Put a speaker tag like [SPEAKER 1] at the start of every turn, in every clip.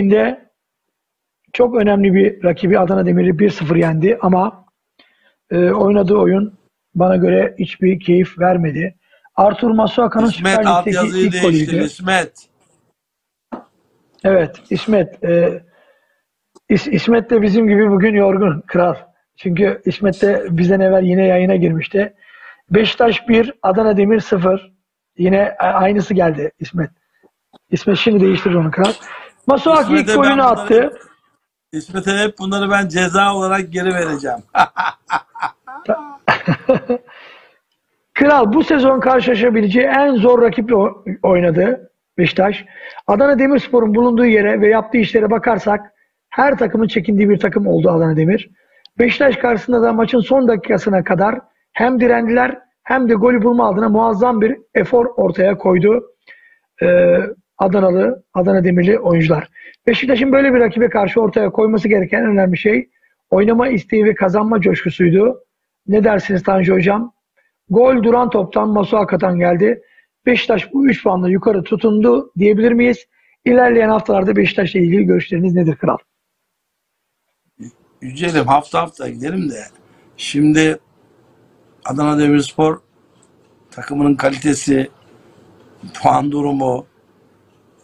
[SPEAKER 1] evinde çok önemli bir rakibi Adana Demir'i 1-0 yendi ama e, oynadığı oyun bana göre hiçbir keyif vermedi. Artur Masuaka'nın Süper Lig'deki ilk golüydü.
[SPEAKER 2] İsmet.
[SPEAKER 1] Evet, İsmet. E, İs- İsmet de bizim gibi bugün yorgun, kral. Çünkü İsmet de bizden evvel yine yayına girmişti. Beşiktaş 1, Adana Demir 0. Yine a- aynısı geldi İsmet. İsmet şimdi değiştirir onu kral. Masuaki ilk golünü
[SPEAKER 2] bunları-
[SPEAKER 1] attı.
[SPEAKER 2] İsmet'e hep bunları ben ceza olarak geri vereceğim.
[SPEAKER 1] Kral bu sezon karşılaşabileceği en zor rakiple oynadı Beşiktaş. Adana Demirspor'un bulunduğu yere ve yaptığı işlere bakarsak her takımın çekindiği bir takım oldu Adana Demir. Beşiktaş karşısında da maçın son dakikasına kadar hem direndiler hem de golü bulma adına muazzam bir efor ortaya koydu ee, Adanalı, Adana Demirli oyuncular. Beşiktaş'ın böyle bir rakibe karşı ortaya koyması gereken en önemli şey oynama isteği ve kazanma coşkusuydu. Ne dersiniz Tanju Hocam? Gol duran toptan Masuaka'dan geldi. Beşiktaş bu 3 puanla yukarı tutundu diyebilir miyiz? İlerleyen haftalarda Beşiktaş'la ilgili görüşleriniz nedir kral?
[SPEAKER 2] Yücelim hafta hafta gidelim de. Şimdi Adana Demirspor takımının kalitesi, puan durumu,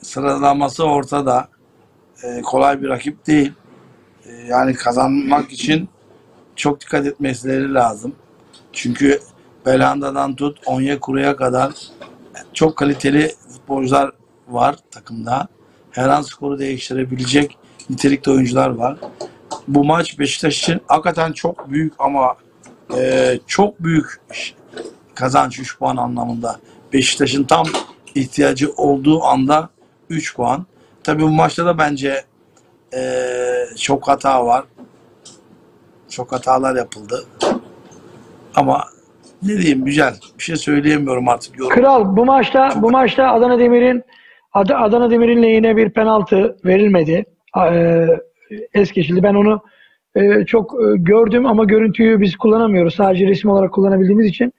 [SPEAKER 2] sıralaması ortada. Ee, kolay bir rakip değil. Ee, yani kazanmak için çok dikkat etmeleri lazım. Çünkü Belanda'dan tut Onyekuru'ya kadar çok kaliteli futbolcular var takımda. Her an skoru değiştirebilecek nitelikte oyuncular var. Bu maç Beşiktaş için hakikaten çok büyük ama e, çok büyük kazanç 3 puan anlamında. Beşiktaş'ın tam ihtiyacı olduğu anda 3 puan. Tabii bu maçta da bence e, çok hata var. Çok hatalar yapıldı. Ama ne diyeyim güzel. Bir şey söyleyemiyorum artık. Yorum.
[SPEAKER 1] Kral bu maçta bu maçta Adana Demir'in Ad- Adana Demir'in lehine bir penaltı verilmedi. Ee, es geçildi. Ben onu e, çok e, gördüm ama görüntüyü biz kullanamıyoruz. Sadece resim olarak kullanabildiğimiz için.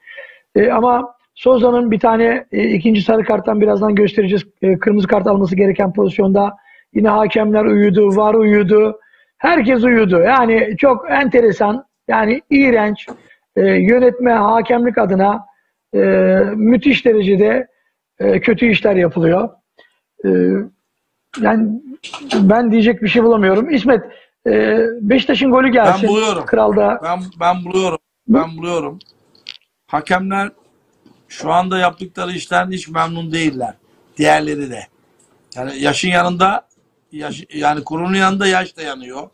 [SPEAKER 1] E, ama Soza'nın bir tane e, ikinci sarı karttan birazdan göstereceğiz. E, kırmızı kart alması gereken pozisyonda yine hakemler uyudu, var uyudu. Herkes uyudu. Yani çok enteresan, yani iğrenç e, yönetme, hakemlik adına e, müthiş derecede e, kötü işler yapılıyor. E, yani ben diyecek bir şey bulamıyorum. İsmet, e, Beşiktaş'ın golü gelsin.
[SPEAKER 2] Ben buluyorum.
[SPEAKER 1] Kral'da
[SPEAKER 2] Ben ben buluyorum. Ben buluyorum. Hakemler şu anda yaptıkları işten hiç memnun değiller. Diğerleri de. Yani yaşın yanında yaş, yani kurunun yanında yaş da yanıyor.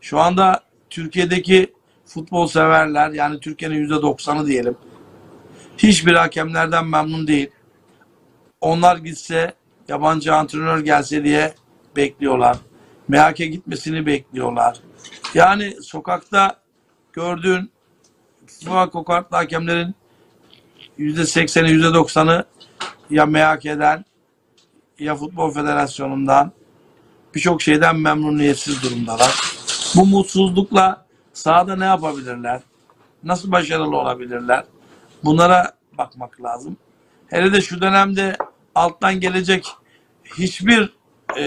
[SPEAKER 2] Şu anda Türkiye'deki futbol severler yani Türkiye'nin yüzde doksanı diyelim. Hiçbir hakemlerden memnun değil. Onlar gitse yabancı antrenör gelse diye bekliyorlar. MHK gitmesini bekliyorlar. Yani sokakta gördüğün FIFA kokartlı hakemlerin %80'i %90'ı ya MHK'den ya Futbol Federasyonu'ndan birçok şeyden memnuniyetsiz durumdalar. Bu mutsuzlukla sahada ne yapabilirler? Nasıl başarılı olabilirler? Bunlara bakmak lazım. Hele de şu dönemde alttan gelecek hiçbir e,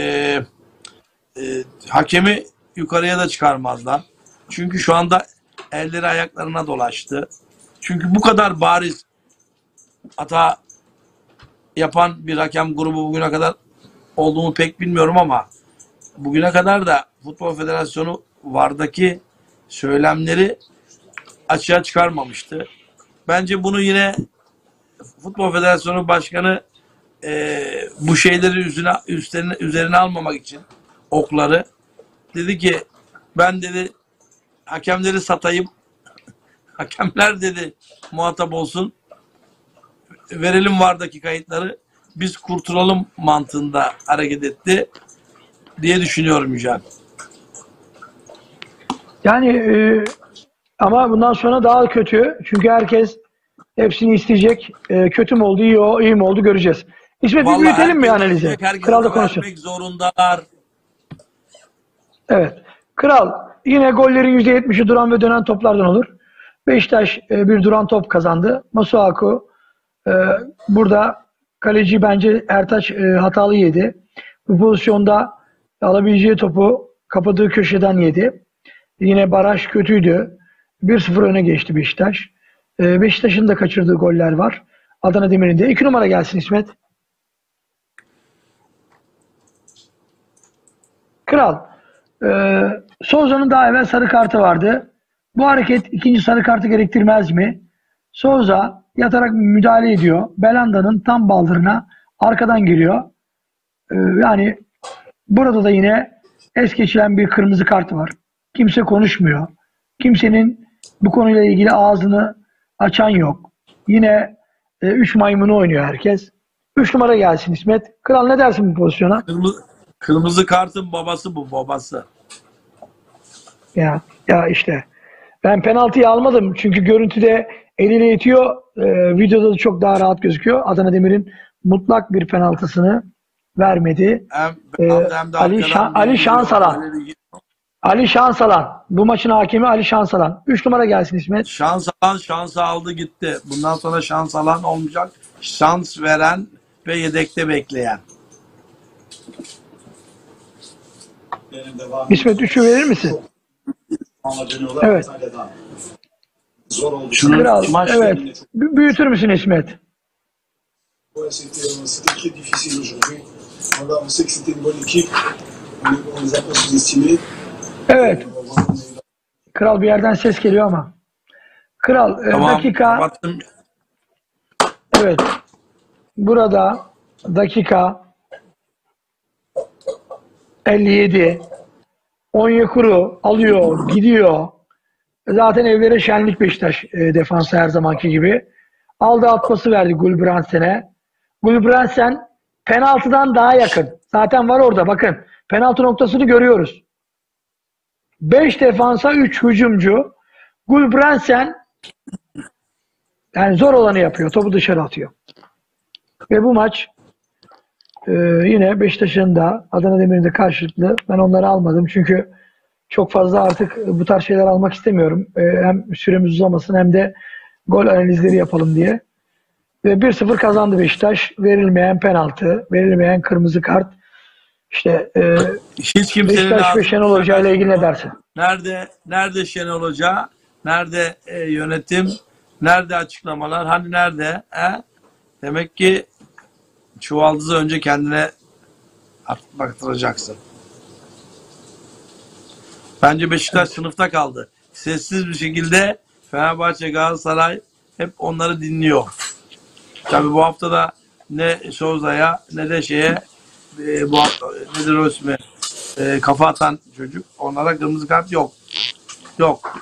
[SPEAKER 2] e, hakemi yukarıya da çıkarmazlar. Çünkü şu anda elleri ayaklarına dolaştı. Çünkü bu kadar bariz hata yapan bir hakem grubu bugüne kadar olduğunu pek bilmiyorum ama bugüne kadar da Futbol Federasyonu vardaki söylemleri açığa çıkarmamıştı. Bence bunu yine Futbol Federasyonu Başkanı e, bu şeyleri üzerine, üstlerine, üzerine almamak için okları dedi ki ben dedi hakemleri satayım hakemler dedi muhatap olsun verelim vardaki kayıtları biz kurtulalım mantığında hareket etti diye düşünüyorum Yücel.
[SPEAKER 1] Yani e, ama bundan sonra daha kötü. Çünkü herkes hepsini isteyecek. E, kötü mü oldu, iyi, o- iyi mi oldu göreceğiz. İsmet bir büyütelim mi analizi?
[SPEAKER 2] diyecek, herkese
[SPEAKER 1] Kral da
[SPEAKER 2] de
[SPEAKER 1] konuşsun.
[SPEAKER 2] vermek zorundalar.
[SPEAKER 1] Evet. Kral yine gollerin %70'i duran ve dönen toplardan olur. Beşiktaş e, bir duran top kazandı. Masuaku e, burada kaleci bence Ertaç e, hatalı yedi. Bu pozisyonda alabileceği topu kapadığı köşeden yedi. Yine baraj kötüydü. 1-0 öne geçti Beşiktaş. Ee, Beşiktaş'ın da kaçırdığı goller var. Adana Demir'in de. 2 numara gelsin İsmet. Kral. Ee, Souza'nın daha evvel sarı kartı vardı. Bu hareket ikinci sarı kartı gerektirmez mi? Souza yatarak müdahale ediyor. Belanda'nın tam baldırına arkadan giriyor. Ee, yani burada da yine es geçilen bir kırmızı kart var. Kimse konuşmuyor. Kimsenin bu konuyla ilgili ağzını açan yok. Yine 3 maymunu oynuyor herkes. 3 numara gelsin İsmet. Kral ne dersin bu pozisyona?
[SPEAKER 2] Kırmızı, kırmızı kartın babası bu babası.
[SPEAKER 1] Ya, ya işte. Ben penaltıyı almadım. Çünkü görüntüde eliyle itiyor. Ee, videoda da çok daha rahat gözüküyor. Adana Demir'in mutlak bir penaltısını vermedi.
[SPEAKER 2] Hem,
[SPEAKER 1] Ee,
[SPEAKER 2] hem de
[SPEAKER 1] Ali Şan- Ali Şansalan. Ali Şansalan. Bu maçın hakemi Ali Şansalan. 3 numara gelsin İsmet.
[SPEAKER 2] Şans alan şans aldı gitti. Bundan sonra şans alan olmayacak. Şans veren ve yedekte bekleyen.
[SPEAKER 1] İsmet 3'ü verir misin? Evet.
[SPEAKER 3] Zor oldu.
[SPEAKER 2] Şunu-
[SPEAKER 1] Kral.
[SPEAKER 2] maç
[SPEAKER 1] Evet. B- büyütür müsün İsmet?
[SPEAKER 3] C'était c'était très difficile aujourd'hui. Voilà, on sait que c'était une bonne équipe. On, les- on les a pas sous-estimés.
[SPEAKER 1] Evet. Kral bir yerden ses geliyor ama. Kral e,
[SPEAKER 2] Tamam
[SPEAKER 1] dakika
[SPEAKER 2] kapattım.
[SPEAKER 1] evet. Burada dakika 57 Onyekuru alıyor, gidiyor. Zaten evlere şenlik Beşiktaş e, defansı her zamanki gibi. Aldı atması verdi Gulbrandsen'e. Gulbrandsen penaltıdan daha yakın. Zaten var orada bakın. Penaltı noktasını görüyoruz. 5 defansa 3 hücumcu. Gulbrandsen yani zor olanı yapıyor. Topu dışarı atıyor. Ve bu maç e, yine Beşiktaş'ın da Adana Demir'in de karşılıklı. Ben onları almadım çünkü çok fazla artık bu tarz şeyler almak istemiyorum. E, hem süremiz uzamasın hem de gol analizleri yapalım diye. Ve 1-0 kazandı Beşiktaş. Verilmeyen penaltı, verilmeyen kırmızı kart. İşte e,
[SPEAKER 2] Hiç kimsenin
[SPEAKER 1] Beşiktaş ve Şenol Hoca ile ilgili ne dersin?
[SPEAKER 2] Nerede nerede Şenol Hoca? Nerede e, yönetim? Nerede açıklamalar? Hani nerede? He? Demek ki çuvaldızı önce kendine baktıracaksın. Bence Beşiktaş sınıfta kaldı. Sessiz bir şekilde Fenerbahçe, Galatasaray hep onları dinliyor. Tabii bu hafta da ne Souza'ya ne de şeye e, bu hafta nedir o ismi e, kafa atan çocuk. Onlara kırmızı kart yok. Yok.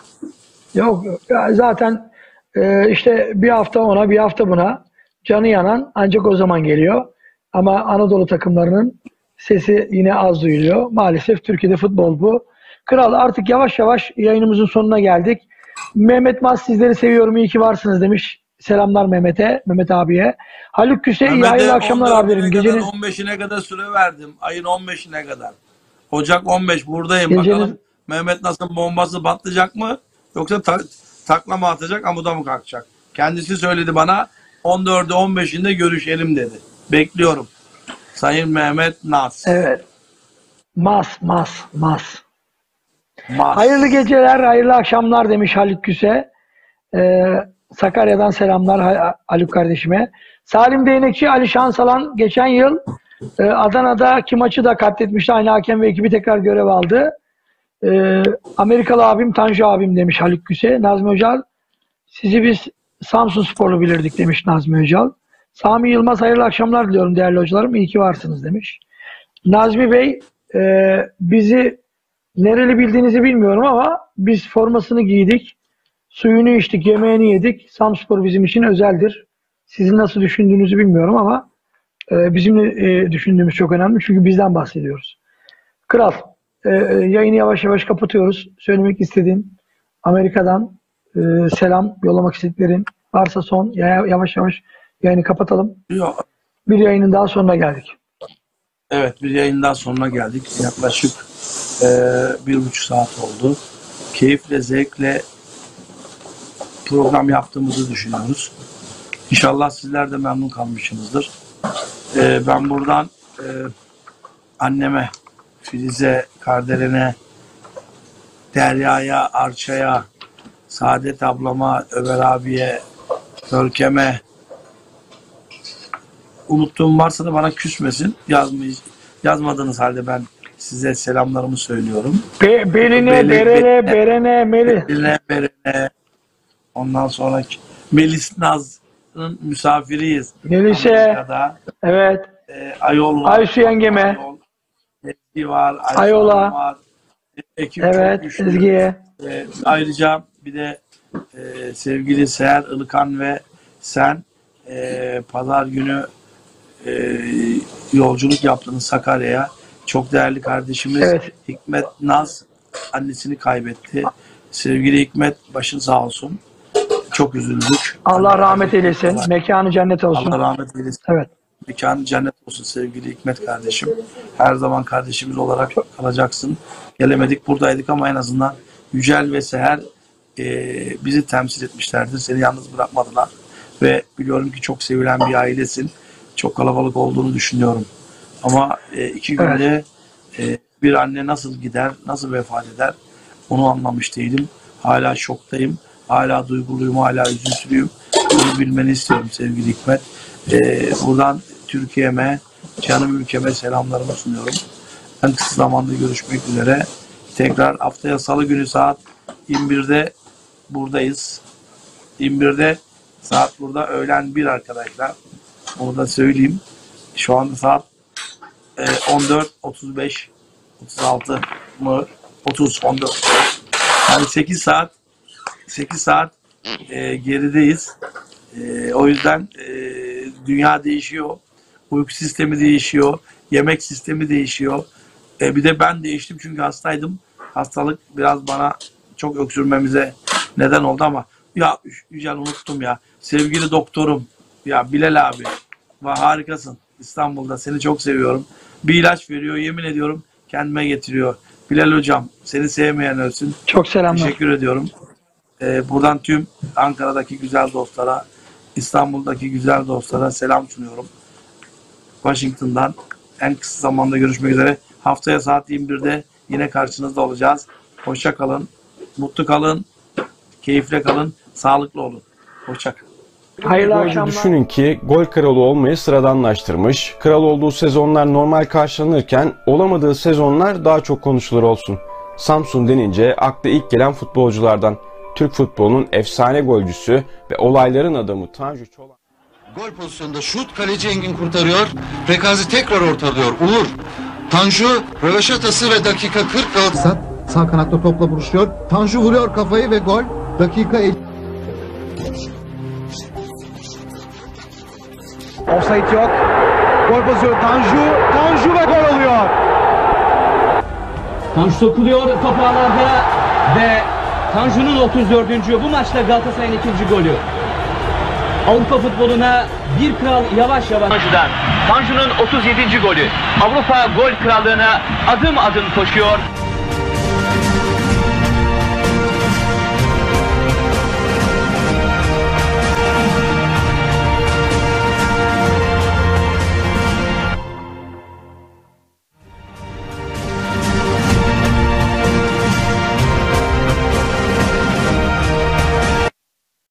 [SPEAKER 1] Yok ya zaten e, işte bir hafta ona bir hafta buna canı yanan ancak o zaman geliyor. Ama Anadolu takımlarının sesi yine az duyuluyor. Maalesef Türkiye'de futbol bu. Kral artık yavaş yavaş yayınımızın sonuna geldik. Mehmet Mas sizleri seviyorum iyi ki varsınız demiş. Selamlar Mehmet'e, Mehmet abiye. Haluk Küse iyi hayırlı akşamlar
[SPEAKER 2] 14'üne
[SPEAKER 1] abilerim. Gecenin
[SPEAKER 2] 15'ine kadar süre verdim. Ayın 15'ine kadar. Ocak 15 buradayım.
[SPEAKER 1] Gecenin-
[SPEAKER 2] Bakalım Mehmet nasıl bombası patlayacak mı? Yoksa ta- takla mı atacak amuda mı kalkacak? Kendisi söyledi bana 14'ü 15'inde görüşelim dedi. Bekliyorum. Sayın Mehmet Nas.
[SPEAKER 1] evet. Mas, mas, mas.
[SPEAKER 2] Mas.
[SPEAKER 1] Hayırlı geceler, hayırlı akşamlar demiş Haluk Küse. Ee, Sakarya'dan selamlar Ha- Haluk kardeşime. Salim Değnekçi, Ali Şansalan geçen yıl e, Adana'daki maçı da katletmişti. Aynı hakem ve ekibi tekrar görev aldı. Ee, Amerikalı abim Tanju abim demiş Haluk Küse. Nazmi Hocal sizi biz Samsun Sporlu bilirdik demiş Nazmi Hocal. Sami Yılmaz hayırlı akşamlar diliyorum değerli hocalarım. İyi ki varsınız demiş. Nazmi Bey e, bizi nereli bildiğinizi bilmiyorum ama biz formasını giydik. Suyunu içtik, yemeğini yedik. Samspor bizim için özeldir. Sizin nasıl düşündüğünüzü bilmiyorum ama e, bizim e, düşündüğümüz çok önemli çünkü bizden bahsediyoruz. Kral, e, e, yayını yavaş yavaş kapatıyoruz. Söylemek istediğin Amerika'dan e, selam yollamak istediklerin varsa son ya- yavaş yavaş yayını kapatalım.
[SPEAKER 2] Yok.
[SPEAKER 1] Bir yayının daha sonuna geldik.
[SPEAKER 2] Evet bir yayından sonuna geldik. Yaklaşık e, bir buçuk saat oldu. Keyifle, zevkle program yaptığımızı düşünüyoruz. İnşallah sizler de memnun kalmışsınızdır. E, ben buradan e, anneme, Filiz'e, Kardelen'e, Derya'ya, Arça'ya, Saadet ablama, Ömer abiye, Görkem'e, unuttuğum varsa da bana küsmesin. Yazmayı, yazmadığınız halde ben size selamlarımı söylüyorum.
[SPEAKER 1] Be, Beline,
[SPEAKER 2] Beli-
[SPEAKER 1] Berene, Berene, Meli.
[SPEAKER 2] Eline berene. Ondan sonra Melis Naz'ın misafiriyiz.
[SPEAKER 1] Melis'e, evet.
[SPEAKER 2] E, Ayol var.
[SPEAKER 1] Ayşe yengeme.
[SPEAKER 2] Ayol. Ezgi var. Ayşe
[SPEAKER 1] Ayola.
[SPEAKER 2] Var. E, Ekip
[SPEAKER 1] Evet. Ezgi'ye.
[SPEAKER 2] E, ayrıca bir de e, sevgili Seher Ilıkan ve sen e, pazar günü e, yolculuk yaptınız Sakarya'ya. Çok değerli kardeşimiz
[SPEAKER 1] Evet.
[SPEAKER 2] Hikmet Naz annesini kaybetti. Sevgili Hikmet başın sağ olsun. Çok üzüldük.
[SPEAKER 1] Allah rahmet eylesin. Mekanı cennet olsun.
[SPEAKER 2] Allah rahmet eylesin.
[SPEAKER 1] Evet.
[SPEAKER 2] Mekanı cennet olsun sevgili Hikmet kardeşim. Her zaman kardeşimiz olarak kalacaksın. Gelemedik buradaydık ama en azından Yücel ve Seher e, bizi temsil etmişlerdir. Seni yalnız bırakmadılar. Ve biliyorum ki çok sevilen bir ailesin. Çok kalabalık olduğunu düşünüyorum. Ama e, iki günde e, bir anne nasıl gider, nasıl vefat eder onu anlamış değilim. Hala şoktayım. Hala duyguluyum, hala üzüntülüyüm. Bunu bilmeni istiyorum sevgili Hikmet. Ee, buradan Türkiye'me, canım ülkeme selamlarımı sunuyorum. En kısa zamanda görüşmek üzere. Tekrar haftaya salı günü saat 21'de buradayız. 21'de saat burada öğlen 1 arkadaşlar. Onu da söyleyeyim. Şu anda saat e, 14, 35, 36 mı? 30, 14. Yani 8 saat 8 saat e, gerideyiz. E, o yüzden e, dünya değişiyor. Uyku sistemi değişiyor. Yemek sistemi değişiyor. E, bir de ben değiştim çünkü hastaydım. Hastalık biraz bana çok öksürmemize neden oldu ama ya Yücel unuttum ya. Sevgili doktorum ya Bilal abi harikasın. İstanbul'da seni çok seviyorum. Bir ilaç veriyor yemin ediyorum kendime getiriyor. Bilal hocam seni sevmeyen ölsün.
[SPEAKER 1] Çok selamlar.
[SPEAKER 2] Teşekkür ediyorum. Ee, buradan tüm Ankara'daki güzel dostlara, İstanbul'daki güzel dostlara selam sunuyorum. Washington'dan en kısa zamanda görüşmek üzere. Haftaya saat 21'de yine karşınızda olacağız. Hoşça kalın, mutlu kalın, keyifle kalın, sağlıklı olun. Hoşça kalın.
[SPEAKER 1] Hayırlı
[SPEAKER 4] Golcü
[SPEAKER 1] akşamlar.
[SPEAKER 4] düşünün ki gol kralı olmayı sıradanlaştırmış. Kral olduğu sezonlar normal karşılanırken olamadığı sezonlar daha çok konuşulur olsun. Samsun denince akla ilk gelen futbolculardan Türk futbolunun efsane golcüsü ve olayların adamı Tanju Çolak.
[SPEAKER 5] Gol pozisyonunda şut kaleci Engin kurtarıyor. Prekazi tekrar ortalıyor. Uğur. Tanju röveşatası ve dakika 40 Galatasaray.
[SPEAKER 6] Sat sağ kanatta topla vuruşuyor. Tanju vuruyor kafayı ve gol. Dakika 50. Offside yok. Gol pozisyonu Tanju. Tanju ve gol oluyor.
[SPEAKER 7] Tanju sokuluyor top ağlarda ve Tanju'nun 34. bu maçta Galatasaray'ın ikinci golü. Avrupa futboluna bir kral yavaş yavaş Tanju'dan. Tanju'nun 37. golü. Avrupa gol krallığına adım adım koşuyor.